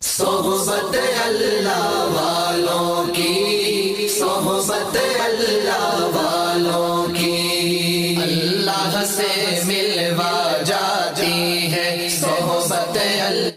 सोहबत अल्लाह वालों की सोहबत अल्लाह वालों की अल्लाह से मिलवा जाती है सोहबत अल्लाह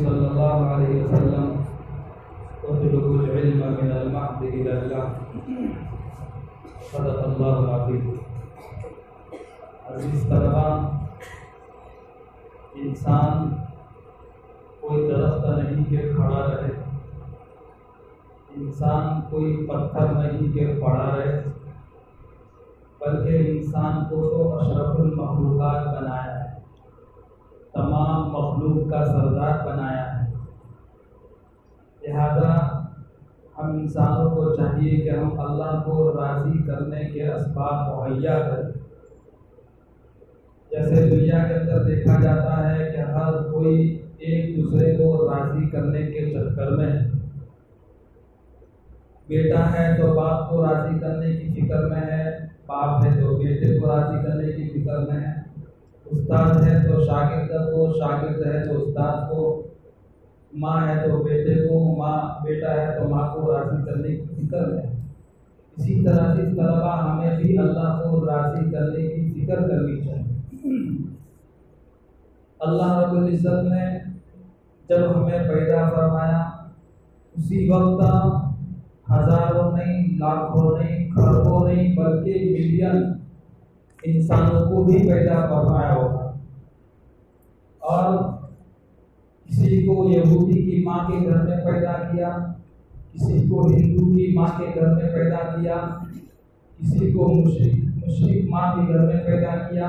सल्लल्लाहु अलैहि इंसान कोई दरख्त नहीं के खड़ा रहे। इंसान कोई पत्थर नहीं के पड़ा रहे। बल्कि इंसान को तो अशरफुल मखलूक़ात बनाया। तमाम मखलूक का सरदार बनाया है लिहाजा हम इंसानों को चाहिए कि हम अल्लाह को राज़ी करने के असबाब मुहैया करें जैसे दुनिया के अंदर देखा जाता है कि हर कोई एक दूसरे को राज़ी करने के चक्कर में। बेटा है तो बाप को राज़ी करने की फ़िक्र में है, बाप है तो बेटे को राज़ी करने की फ़िक्र में है उस्ताद है तो शागिर्द को शागिर्द है तो उस्ताद को, माँ है तो बेटे को, माँ, बेटा है तो माँ को राज़ी करने की फ़िक्र है। इसी तरह से तलबा हमें भी अल्लाह को राज़ी करने की फ़िक्र करनी चाहिए। अल्लाह रब्बुल इज़्ज़त ने जब हमें पैदा फरमाया, उसी वक्त हज़ारों नहीं, लाखों नहीं, खरबों नहीं, बल्कि मिलियन इंसानों को भी पैदा फरमाया होगा और किसी को यहूदी की माँ के घर में पैदा किया, किसी को हिंदू की माँ के घर में पैदा किया, किसी को मुशरिक मुशरिक माँ के घर में पैदा किया।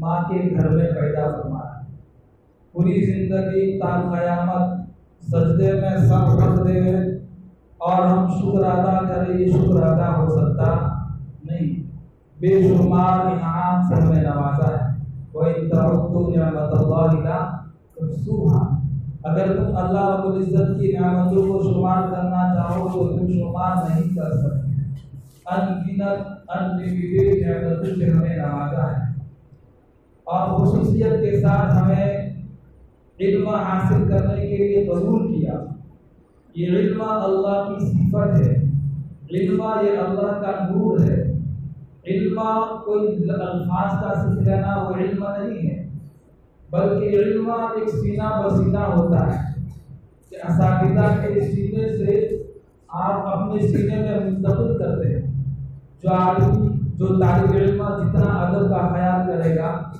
माँ के घर में पैदा फरमाया। पूरी ज़िंदगी ताल क़यामत, सजदे में सब रख दे और हम शुक्र अदा करें ये शुक्र अदा हो सकता नहीं। बेशुमार इनाम से हमें नवाजा है। वही निअमतल्लाहि अगर तुम अल्लाह रब्बुल इज़्ज़त की नियामतों को शुमार करना चाहो तो तुम शुमार नहीं कर सकते। अनगिनत नियामतों से हमें नवाजा है। और खुसूसियत के साथ हमें इल्म हासिल करने के लिए कबूल ये इल्म अल्लाह की सिफत है। इल्म ये अल्लाह का नूर है। इल्म कोई अल्फाज का लेना वो इल्म नहीं है। बल्कि इल्म एक सीना बसीना होता है। कि असातिदा के सीने से आप अपने सीने में मुंतकिल करते हैं। जो आदमी, जो तालिब इल्म जितना अदब का ख्याल करेगा,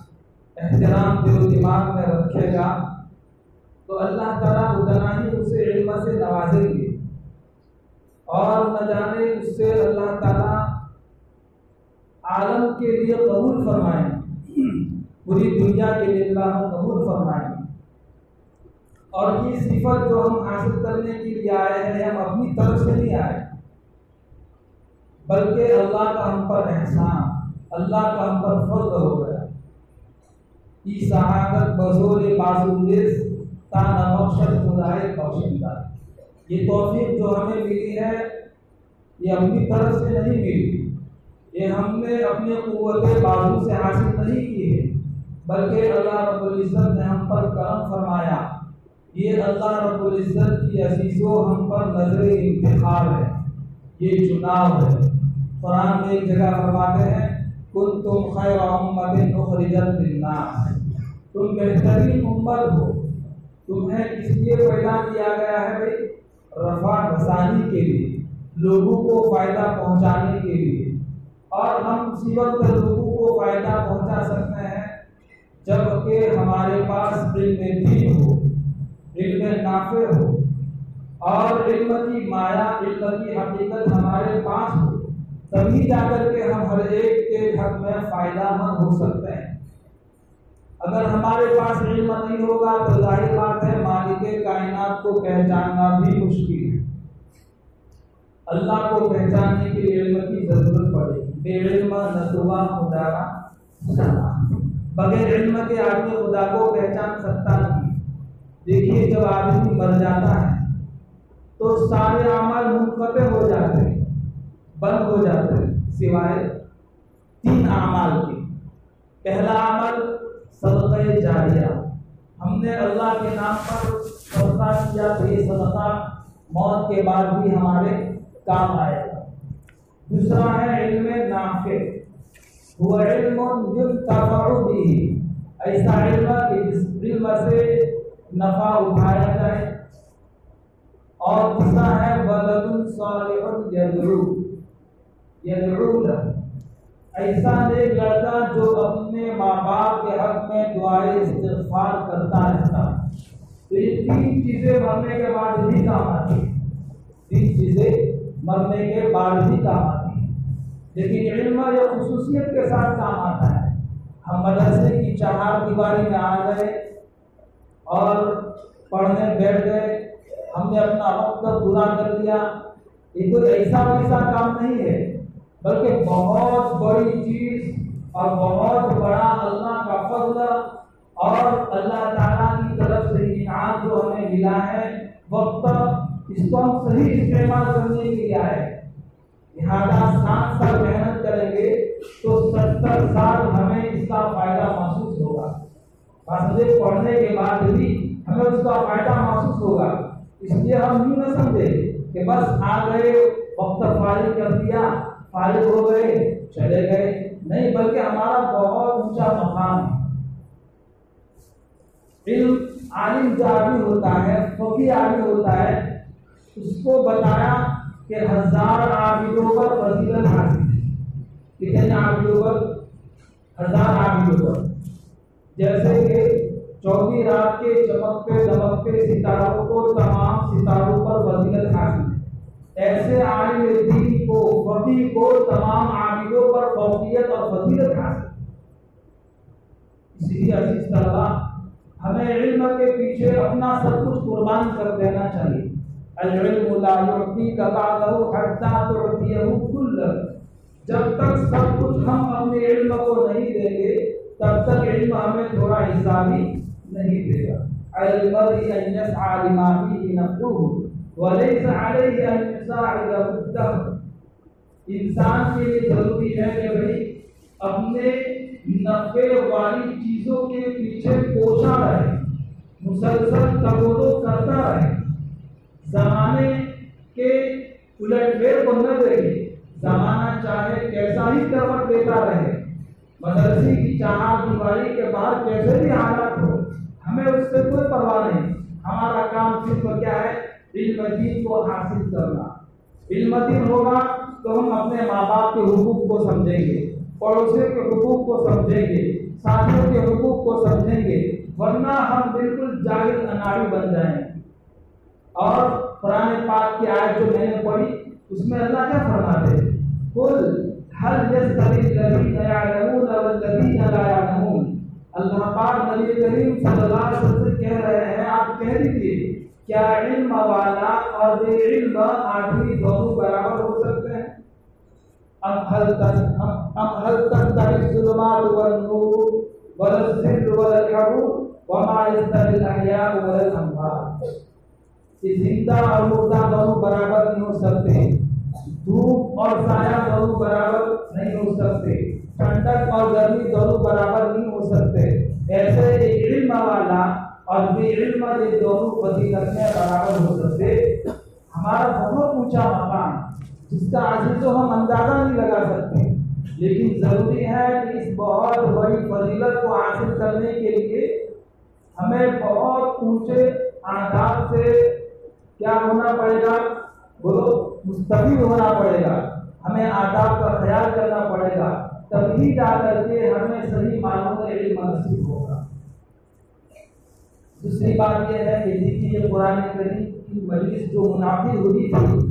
एहतराम दिल दिमाग में रखेगा तो अल्लाह ताला उतना ही उसे इल्म से नवाजेंगे। और न जाने उससे अल्लाह ताला आलम के लिए कबूल फरमाए। पूरी दुनिया के लिए अल्लाह कबूल फरमाए। और ये सिफत जो हम हासिल करने के लिए आए हैं, हम अपनी तरफ़ से नहीं आए। बल्कि अल्लाह का हम पर एहसान, अल्लाह का हम पर फ़र्ज़ हो गया। ई सहादत बजोर बाजुलिस ये तौफीक जो हमें मिली है, ये अपनी तरफ़ से नहीं मिली। ये हमने अपने कुत बाजू से हासिल नहीं की है, बल्कि अल्लाह रब्बुल इज़्ज़त ने हम पर करम फरमाया। ये अल्लाह रब्बुल इज़्ज़त की अजीज़ों हम पर नज़र इंतखाब है, ये चुनाव है। कुरान में एक जगह फरमाते हैं कुन तुम खैर लिन्नास तुम बेहतरीन उम्मत हो तुम्हें इसलिए पैदा किया गया है भाई, रफा बसानी के लिए, लोगों को फ़ायदा पहुँचाने के लिए। और हम उसी वक्त लोगों को फ़ायदा पहुँचा सकते हैं जबकि हमारे पास इल्म दीन हो इल्म नाफे हो। और इल्म की माया इल्म की हकीकत हमारे पास हो, तभी जाकर के हम हर एक के हक में फ़ायदा मंद हो सकते हैं। अगर हमारे पास इल्म नहीं होगा तो ज़ाहिर बात है मालिक कायनात को पहचानना भी मुश्किल है। अल्लाह को पहचानने के लिए इल्म की ज़रूरत पड़ेगी। बगैर इल्म के आदमी खुदा को पहचान सकता नहीं। देखिए, जब आदमी मर जाता है तो सारे अमल मुनकते हो जाते हैं, बंद हो जाते हैं, सिवाय तीन अमाल के। पहला अमल हमने अल्लाह के नाम पर सदका किया तो ये सदका मौत के बाद भी हमारे काम आएगा। दूसरा है इल्म नाफे। हुआ ऐसा इल्म कि जिस इल्म से नफा उठाया जाए। और तीसरा है सालिहुन यदरू यदरू ऐसा नेक लड़का जो अपने माँ बाप के हक में दुआए इस्तिगफार करता रहता। तो ये तीन चीज़ें मरने के बाद भी काम आती तीन चीज़ें मरने के बाद भी काम आती लेकिन इल्म या खसूसियत के साथ काम आता है। हम मदरसे की चार दीवारी में आ गए और पढ़ने बैठ गए। हमने अपना वक्त पूरा कर लिया। ये कोई ऐसा वैसा काम नहीं है। बल्कि बहुत बड़ी चीज़ और बहुत बड़ा अल्लाह का फजल और अल्लाह ताला की तरफ़ से इनाम जो हमें मिला है वक्त इसको हम सही इस्तेमाल करने के लिए आए लिहाजा सात साल मेहनत करेंगे तो सत्तर साल हमें इसका फ़ायदा महसूस होगा। पढ़ने के बाद भी हमें उसका फ़ायदा महसूस होगा। इसलिए हम यूँ न समझे कि बस आ गए, वक्त फारिग कर दिया फारिग हो गए, चले गए। नहीं, बल्कि हमारा बहुत ऊँचा मकाम है। आलिम जो आदमी होता है फकी आदमी होता है, उसको बताया कि हज़ार आबिदों पर फजीलत हासिल कितने आबिदों पर हज़ार आबिदों पर जैसे कि चौथी रात के चमकते दमकते सितारों को तमाम सितारों पर फजीलत हासिल ऐसे आलिम दीन को तमाम आबिदों पर फौकियत और फजीलत हासिल इसलिए अज़ीज़ तलबा, हमें इल्म के पीछे अपना सब कुछ कुर्बान कर देना चाहिए। जब तक सब कुछ हम अपने इल्म को नहीं देंगे, तब तक इल्म हमें थोड़ा हिस्सा भी नहीं देगा। अन यसआ लिमा फीहि नफ्सुहु व लैसा अलैहि अन युसाइद मुद्दह इंसान के लिए ज़रूरी है कि भाई अपने नफे वाली चीज़ों के पीछे कोशा रहे, मुसलसल कबूलो करता रहे। जमाने के उलटफेर को न देखे जमाना चाहे कैसा ही करवट देता रहे। मदरसे की चार दीवारी के बाहर कैसे भी हालात हो, हमें उससे कोई परवाह नहीं। हमारा काम सिर्फ़ क्या है? इल्म दीन को हासिल करना। इल्म दीन होगा तो हम अपने माँ बाप के हकूक को समझेंगे पड़ोसियों के हकूक को समझेंगे, साथियों के हकूक को समझेंगे, वरना हम बिल्कुल जाहिल अनाड़ी बन जाएँगे। और कुरान पाक की आयत जो मैंने पढ़ी, उसमें अल्लाह क्या फरमाते कुल हल अल्लाह पाक नबी करीम सल्लल्लाहु अलैहि वसल्लम कह रहे हैं, आप कह दीजिए, क्या इल्म वाला और बेइल्म आदमी दोनों बराबर ज़िंदा और बराबर नहीं हो सकते। धूप और साया दोनों बराबर नहीं हो सकते। ठंडक और गर्मी दोनों बराबर नहीं हो सकते। ऐसे इल्म वाला और बेइल्म ये दोनों फजीलत में बराबर हो सकते। हमारा बहुत ऊँचा मकाम जिसका आज तो हम अंदाज़ा नहीं लगा सकते। लेकिन ज़रूरी है कि इस बहुत बड़ी फजीलत को हासिल करने के लिए हमें बहुत ऊँचे आदाब से क्या होना पड़ेगा? बोलो मुस्तफिल होना पड़ेगा। हमें आदाब का ख्याल करना पड़ेगा। तभी जा करके हमें सही मानों में इल्म नसीब होगा। दूसरी बात यह है कि देखिए कुरान करीम की मजलिस जो मुनाफिर हुई थी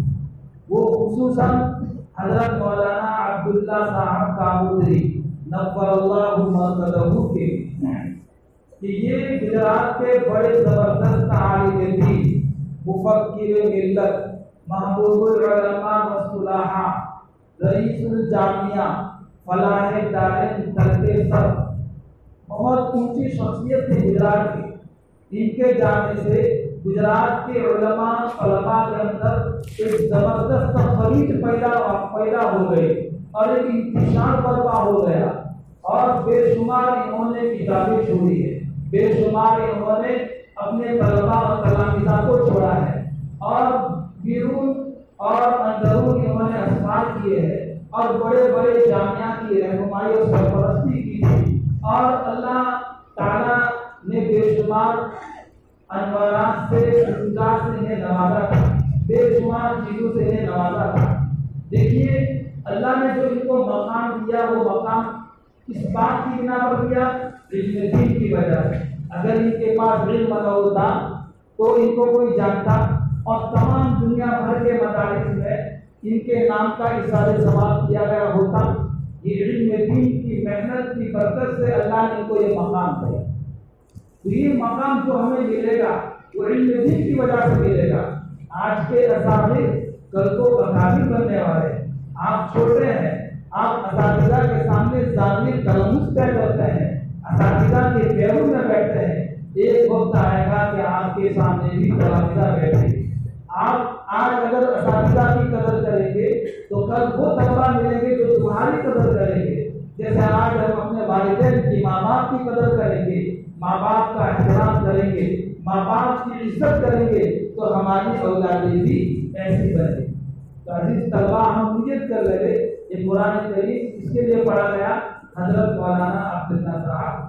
वो खसूसन हज़रत मौलाना अब्दुल्ला साहब काबूदरी मरकदहू के। कि ये गुजरात के बड़े ज़बरदस्त आलिम थी मुफक्किर मिल्लत, महबूबुल उलमा मसुलाहा रईसुल जामिया, फलाह दारिन तरके सब, बहुत ऊँची शख्सियत थी गुजरात की। इनके जाने से गुजरात के उलमा फलमा के अंदर एक ज़बरदस्त खरीद पैदा पैदा हो गई और एक इंतशार बर्पा हो गया। और बेशुमार इन्होंने किताबें छोड़ी है। बेशुमार इन्होंने अपने तलबा और तलामिजा को छोड़ा है। और बिरून और अंदरून इन्होंने अस्पार किए हैं और बड़े बड़े जामिया की रहनुमाई और सरपरस्ती की थी। और अल्लाह ताला ने बेशुमार अनवरात से शुजात से इन्हें नवाजा था बेशुमार चीज़ों से इन्हें नवाजा था देखिए, अल्लाह ने जो इनको मकाम दिया, वो मकाम इस बात की बिना पर दिया दीन की वजह से। अगर इनके पास इल्म न होता तो इनको कोई जानता। और तमाम दुनिया भर के मदारिस में इनके नाम का इशारे सवाल किया गया होता ये इल्म दीन की मेहनत की बरकत से अल्लाह ने इनको ये मकाम दिया। तो ये मकाम जो हमें मिलेगा, वो इल्म दीन की वजह से मिलेगा। आज के असामिर कल को अकाबिर बनने वाले आप छोटे हैं। आप असातिजा के सामने जामिर तलमुस तय करते हैं। असातिजा के पैरों में बैठते हैं। एक वक्त आएगा कि आपके सामने भी तलामिजा बैठेंगे आप आज अगर असातिजा की कदर करेंगे तो कल वो तलबा मिलेंगे जो तुम्हारी कदर बाप की इज्जत करेंगे तो हमारी औलादें भी ऐसी बनेगी तो अजीज तलबा हम नियत कर रहे ये कुरान करीम इसके लिए पढ़ा गया हजरत मौलाना अब्दुल्ला साहब